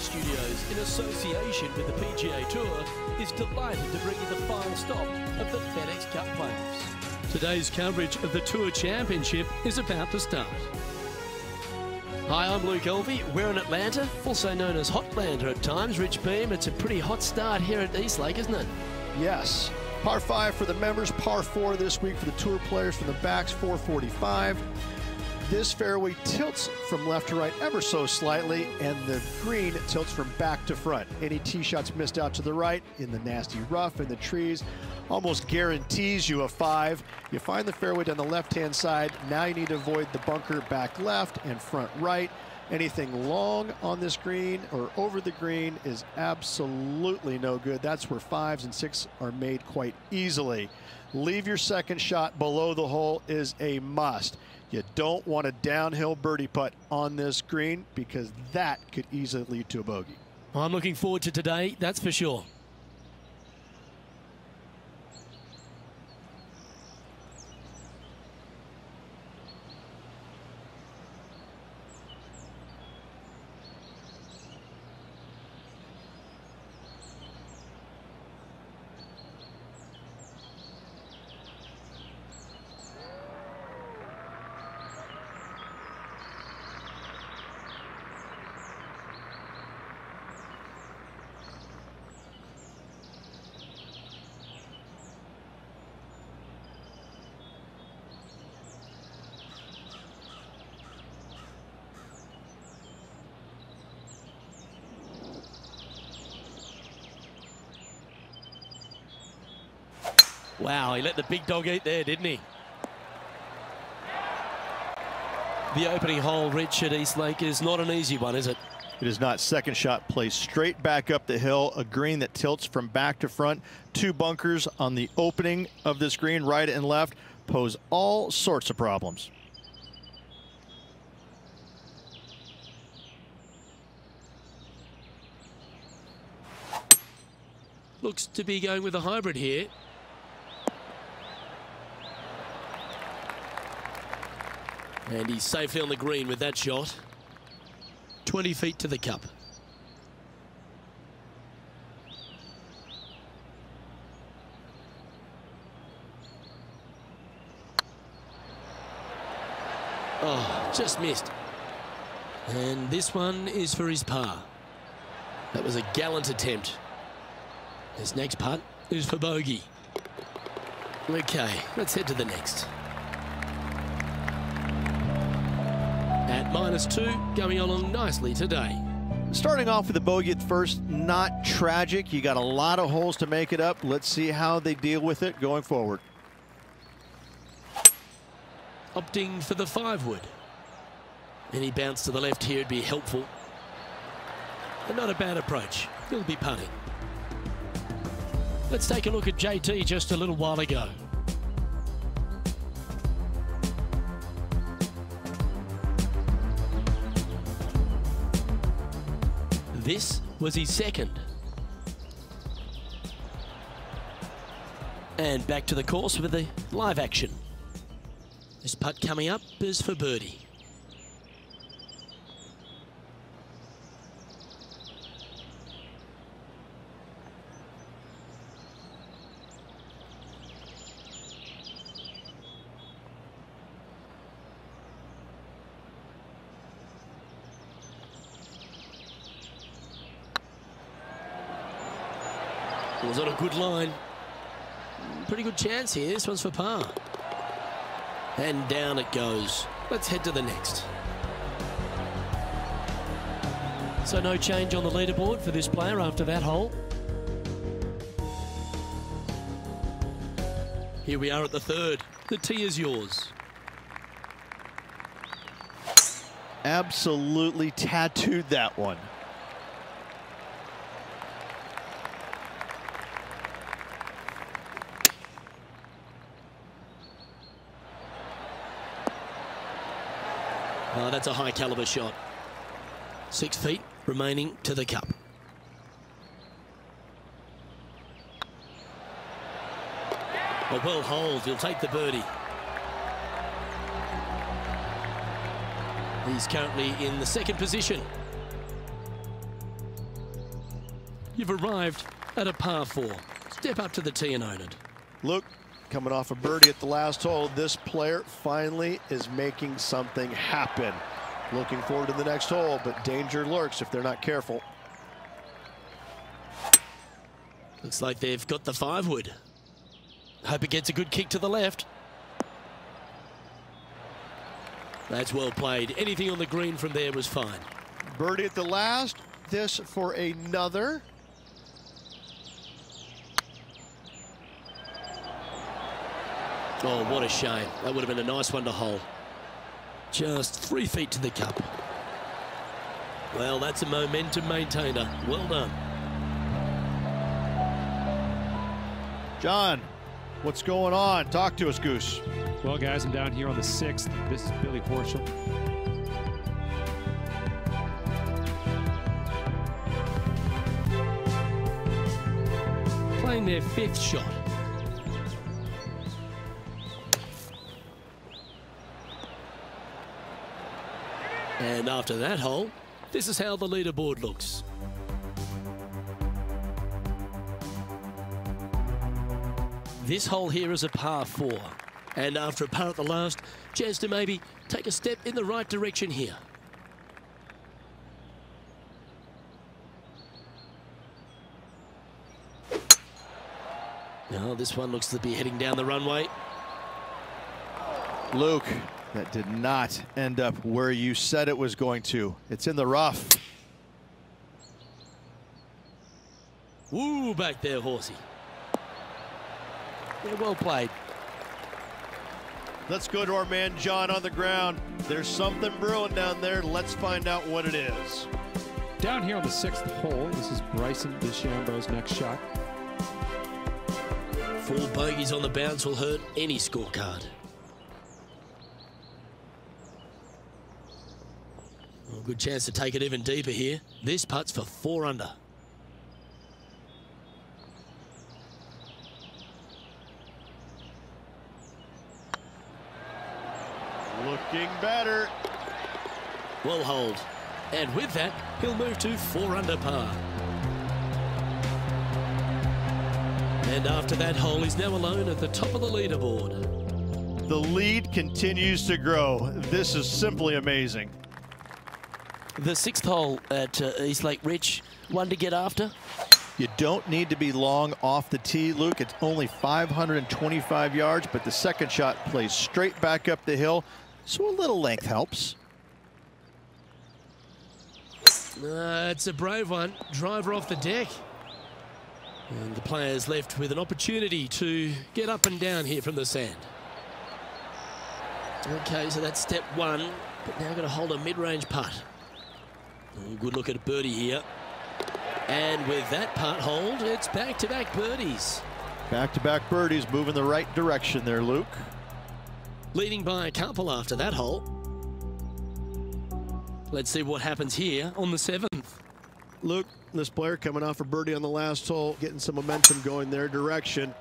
Studios, in association with the PGA Tour, is delighted to bring you the final stop of the FedEx Cup playoffs. Today's coverage of the Tour Championship is about to start. Hi, I'm Luke Elvey. We're in Atlanta, also known as Hotlanta at times. Rich Beem, it's a pretty hot start here at East Lake, isn't it? Yes. Par 5 for the members, par 4 this week for the tour players from the backs, 445. This fairway tilts from left to right ever so slightly, and the green tilts from back to front. Any tee shots missed out to the right in the nasty rough in the trees almost guarantees you a five. You find the fairway down the left-hand side. Now you need to avoid the bunker back left and front right. Anything long on this green or over the green is absolutely no good. That's where fives and six are made quite easily. Leave your second shot below the hole is a must. You don't want a downhill birdie putt on this green because that could easily lead to a bogey. I'm looking forward to today, that's for sure. Wow, he let the big dog eat there, didn't he? The opening hole, Richard Eastlake, is not an easy one, is it? It is not. Second shot placed straight back up the hill. A green that tilts from back to front. Two bunkers on the opening of this green, right and left, pose all sorts of problems. Looks to be going with a hybrid here. And he's safely on the green with that shot. 20 feet to the cup. Oh, just missed. And this one is for his par. That was a gallant attempt. This next putt is for bogey. Okay, let's head to the next. At minus two, going along nicely today. Starting off with a bogey at first, not tragic. You got a lot of holes to make it up. Let's see how they deal with it going forward. Opting for the five wood. Any bounce to the left here would be helpful. But not a bad approach. He'll be putting. Let's take a look at JT just a little while ago. This was his second. And back to the course with the live action. This putt coming up is for birdie. Was on a good line. Pretty good chance here. This one's for par. And down it goes. Let's head to the next. So no change on the leaderboard for this player after that hole. Here we are at the third. The tee is yours. Absolutely tattooed that one. Oh, that's a high caliber shot. Six feet remaining to the cup. A well hold. He'll take the birdie. He's currently in the second position. You've arrived at a par four. Step up to the tee and own it. Luke, coming off a birdie at the last hole, this player finally is making something happen. Looking forward to the next hole, but danger lurks if they're not careful. Looks like they've got the five wood. Hope it gets a good kick to the left. That's well played. Anything on the green from there was fine. Birdie at the last. This for another. Oh, what a shame. That would have been a nice one to hold. Just three feet to the cup. Well, that's a momentum maintainer. Well done. John, what's going on? Talk to us, Goose. Well, guys, I'm down here on the sixth. This is Billy Horschel. Playing their fifth shot. And after that hole, this is how the leaderboard looks. This hole here is a par four. And after a par at the last, chance to maybe take a step in the right direction here. Now this one looks to be heading down the runway. Luke, that did not end up where you said it was going to. It's in the rough. Woo, back there, horsey. Yeah, well played. Let's go to our man John on the ground. There's something brewing down there. Let's find out what it is. Down here on the sixth hole, this is Bryson DeChambeau's next shot. Four bogeys on the bounce will hurt any scorecard. Good chance to take it even deeper here. This putt's for four under. Looking better. Will hold. And with that, he'll move to four under par. And after that hole, he's now alone at the top of the leaderboard. The lead continues to grow. This is simply amazing. The sixth hole at uh, East Lake Rich, one to get after. You don't need to be long off the tee, Luke. It's only 525 yards, but the second shot plays straight back up the hill, so a little length helps. Uh, it's a brave one. Driver off the deck. And the players left with an opportunity to get up and down here from the sand. Okay, so that's step one, but now got to hold a mid-range putt. Good look at a birdie here. And with that putt hold, it's back-to-back birdies. Back-to-back birdies moving the right direction there, Luke. Leading by a couple after that hole. Let's see what happens here on the seventh. Luke, this player coming off a birdie on the last hole, getting some momentum going their direction.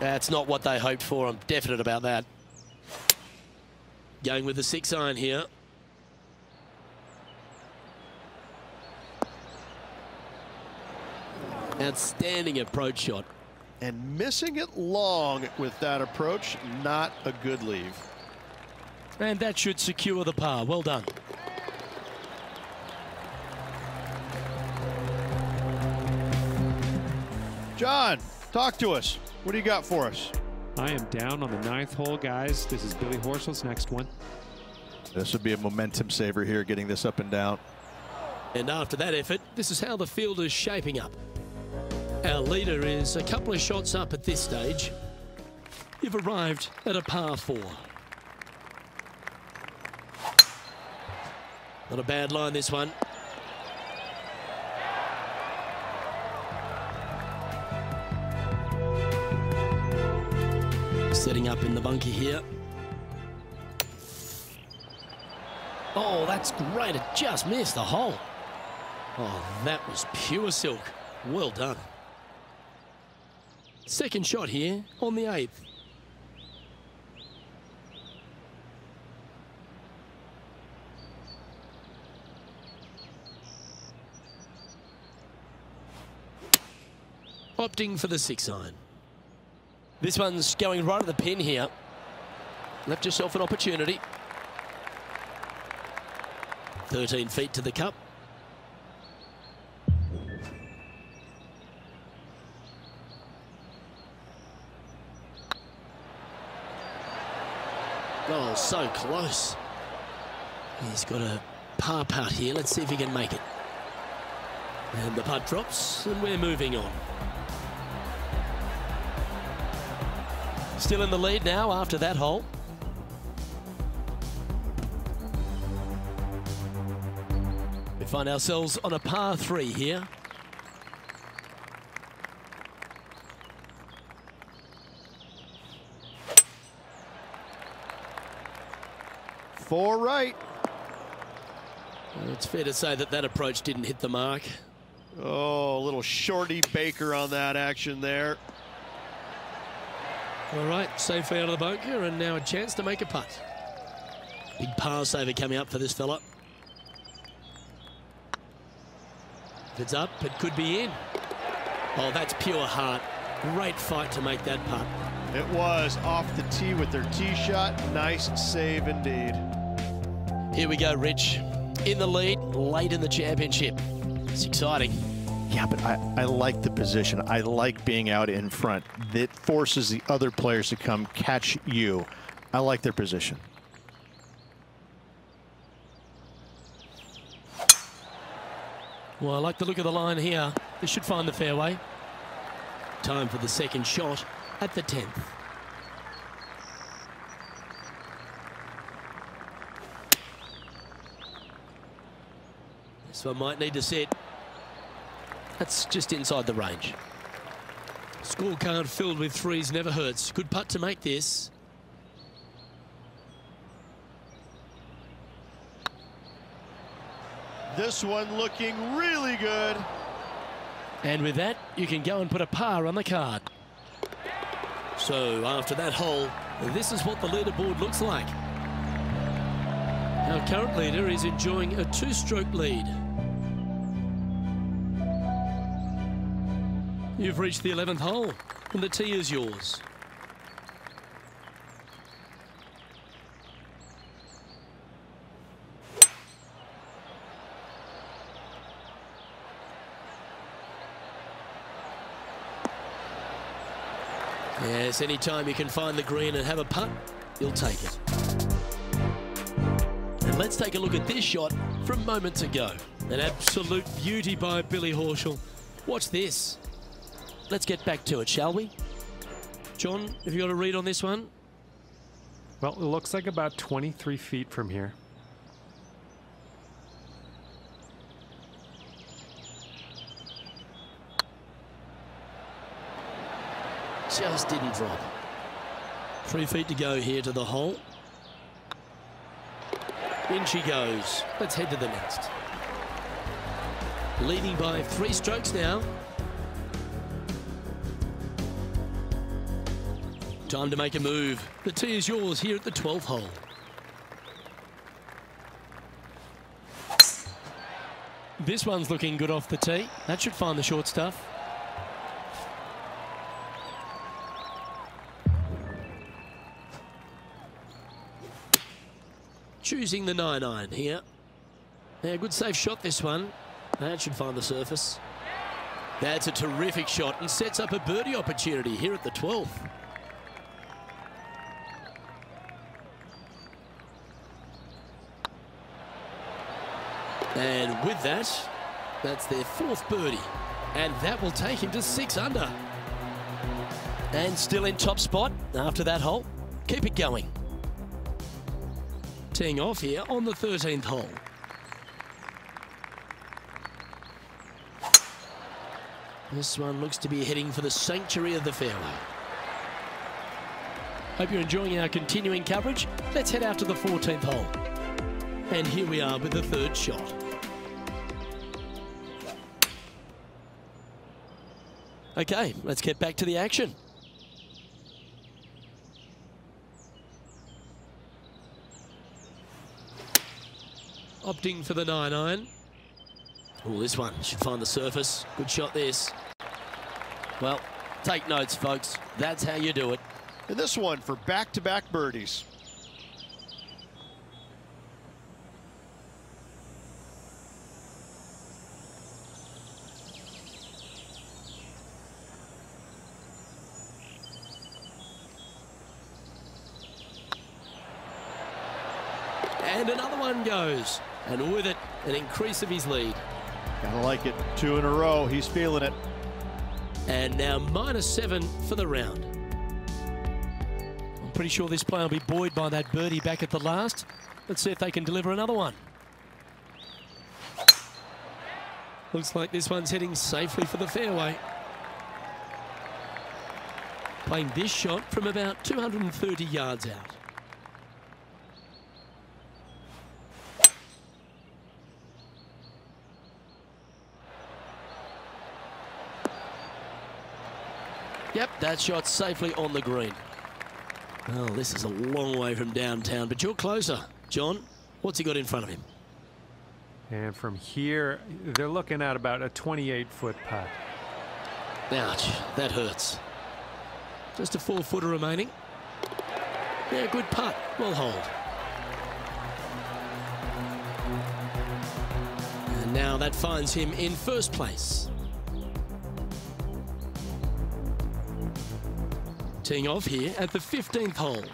That's not what they hoped for. I'm definite about that. Going with the six iron here. Outstanding approach shot. And missing it long with that approach, not a good leave. And that should secure the par. Well done. John, talk to us. What do you got for us? I am down on the ninth hole, guys. This is Billy Horschel's next one. This would be a momentum saver here, getting this up and down. And after that effort, this is how the field is shaping up. Our leader is a couple of shots up at this stage. You've arrived at a par four. Not a bad line, this one. Setting up in the bunker here. Oh, that's great. It just missed the hole. Oh, that was pure silk. Well done. Second shot here on the eighth. Opting for the six iron. This one's going right at the pin here. Left yourself an opportunity. 13 feet to the cup. So close. He's got a par putt here. Let's see if he can make it. And the putt drops, and we're moving on. Still in the lead now after that hole. We find ourselves on a par three here. Four right. It's fair to say that that approach didn't hit the mark. Oh, a little shorty Baker on that action there. All right, safely out of the bunker, and now a chance to make a putt. Big par saver coming up for this fella. If it's up, it could be in. Oh, that's pure heart. Great fight to make that putt. It was off the tee with their tee shot. Nice save indeed. Here we go, Rich. In the lead, late in the championship. It's exciting. Yeah, but I, I like the position. I like being out in front. It forces the other players to come catch you. I like their position. Well, I like the look of the line here. This should find the fairway. Time for the second shot at the 10th. This one might need to set. That's just inside the range. Scorecard filled with threes never hurts. Good putt to make this. This one looking really good. And with that, you can go and put a par on the card. So after that hole, this is what the leaderboard looks like. Our current leader is enjoying a two-stroke lead. You've reached the 11th hole, and the tee is yours. Yes, anytime you can find the green and have a putt, you'll take it. And let's take a look at this shot from moments ago. An absolute beauty by Billy Horschel. Watch this. Let's get back to it, shall we? John, have you got a read on this one? Well, it looks like about 23 feet from here. Just didn't drop. Three feet to go here to the hole. In she goes. Let's head to the next. Leading by three strokes now. Time to make a move. The tee is yours here at the 12th hole. This one's looking good off the tee. That should find the short stuff. Choosing the 9-iron here. Yeah, good safe shot this one. That should find the surface. That's a terrific shot and sets up a birdie opportunity here at the 12th. And with that, that's their fourth birdie. And that will take him to six under. And still in top spot after that hole. Keep it going. Teeing off here on the 13th hole. This one looks to be heading for the sanctuary of the fairway. Hope you're enjoying our continuing coverage. Let's head out to the 14th hole. And here we are with the third shot. Okay, let's get back to the action. Opting for the 9 iron. Oh, this one should find the surface. Good shot, this. Well, take notes, folks. That's how you do it. And this one for back-to-back -back birdies. And another one goes. And with it, an increase of his lead. Gotta like it. Two in a row. He's feeling it. And now minus seven for the round. I'm pretty sure this play will be buoyed by that birdie back at the last. Let's see if they can deliver another one. Looks like this one's heading safely for the fairway. Playing this shot from about 230 yards out. Yep, that shot safely on the green. Well, this is a long way from downtown, but you're closer. John, what's he got in front of him? And from here, they're looking at about a 28-foot putt. Ouch, that hurts. Just a four-footer remaining. Yeah, good putt. Well hold. And now that finds him in first place. Teeing off here at the 15th hole.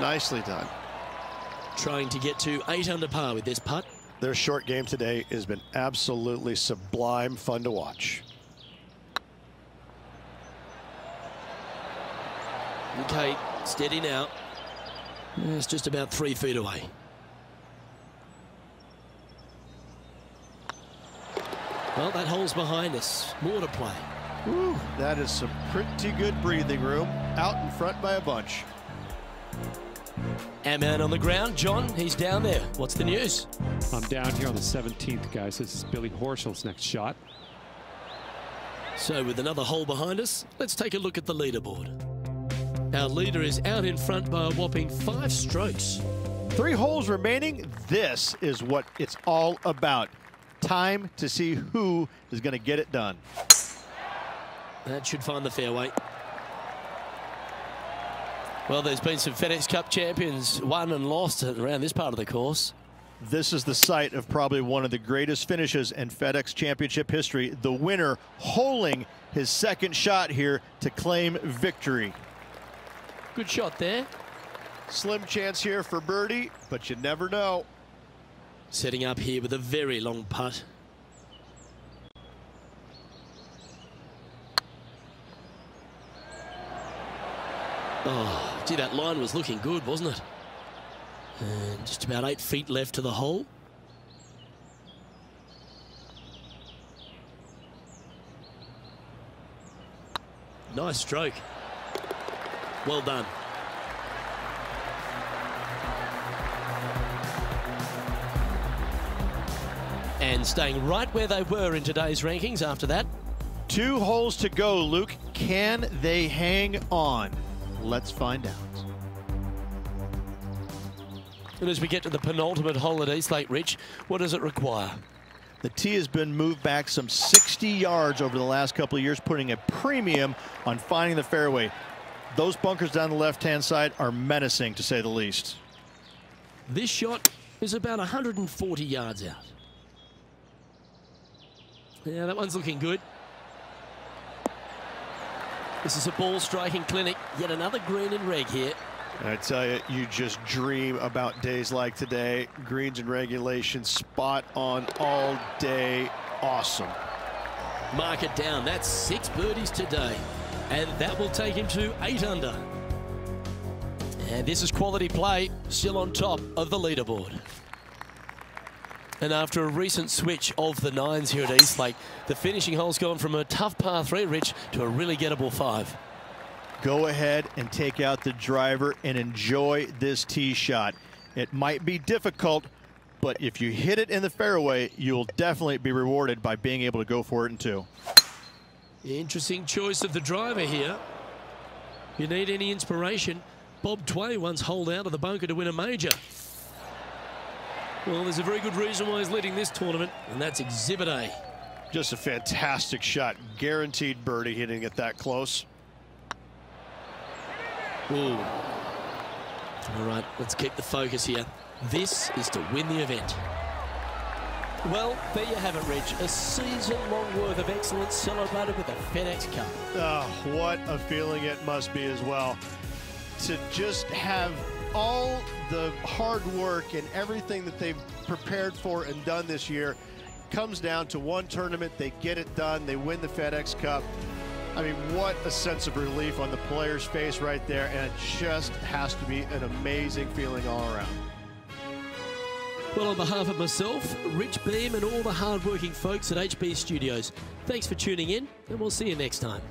Nicely done. Trying to get to 8 under par with this putt. Their short game today has been absolutely sublime fun to watch. Okay, steady now. It's just about three feet away. Well, that hole's behind us. More to play. Woo, that is some pretty good breathing room. Out in front by a bunch. Our man on the ground, John, he's down there. What's the news? I'm down here on the 17th, guys. This is Billy Horschel's next shot. So with another hole behind us, let's take a look at the leaderboard. Our leader is out in front by a whopping five strokes. Three holes remaining. This is what it's all about. Time to see who is going to get it done. That should find the fairway. Well, there's been some FedEx Cup champions won and lost around this part of the course. This is the site of probably one of the greatest finishes in FedEx Championship history. The winner holing his second shot here to claim victory. Good shot there. Slim chance here for birdie, but you never know. Setting up here with a very long putt. Oh, gee, that line was looking good, wasn't it? And just about eight feet left to the hole. Nice stroke. Well done. And staying right where they were in today's rankings after that. Two holes to go, Luke. Can they hang on? Let's find out. And as we get to the penultimate hole at East Lake Rich, what does it require? The tee has been moved back some 60 yards over the last couple of years, putting a premium on finding the fairway. Those bunkers down the left-hand side are menacing, to say the least. This shot is about 140 yards out. Yeah, that one's looking good. This is a ball striking clinic. Yet another green and reg here. I tell you, you just dream about days like today. Greens and regulation, spot on all day. Awesome. Mark it down. That's six birdies today. And that will take him to eight under. And this is quality play, still on top of the leaderboard. And after a recent switch of the nines here at East Lake, the finishing hole's gone from a tough par three, Rich, to a really gettable five. Go ahead and take out the driver and enjoy this tee shot. It might be difficult, but if you hit it in the fairway, you'll definitely be rewarded by being able to go for it in two. Interesting choice of the driver here. If You need any inspiration, Bob Tway once holed out of the bunker to win a major. Well, there's a very good reason why he's leading this tournament, and that's Exhibit A. Just a fantastic shot. Guaranteed birdie hitting it that close. Ooh. All right, let's keep the focus here. This is to win the event. Well, there you have it, Reg. A season-long worth of excellence celebrated with a FedEx Cup. Oh, what a feeling it must be as well. To just have all the hard work and everything that they've prepared for and done this year comes down to one tournament. They get it done. They win the FedEx Cup. I mean, what a sense of relief on the player's face right there. And it just has to be an amazing feeling all around. Well, on behalf of myself, Rich Beem, and all the hard-working folks at HB Studios, thanks for tuning in, and we'll see you next time.